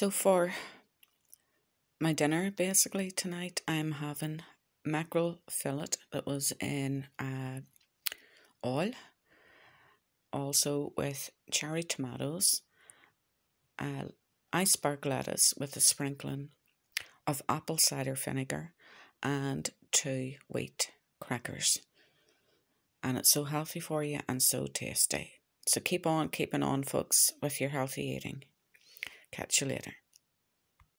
So for my dinner, basically tonight, I'm having mackerel fillet that was in uh, oil, also with cherry tomatoes, uh, iceberg lettuce with a sprinkling of apple cider vinegar, and two wheat crackers. And it's so healthy for you and so tasty. So keep on keeping on, folks, with your healthy eating. Catch you later.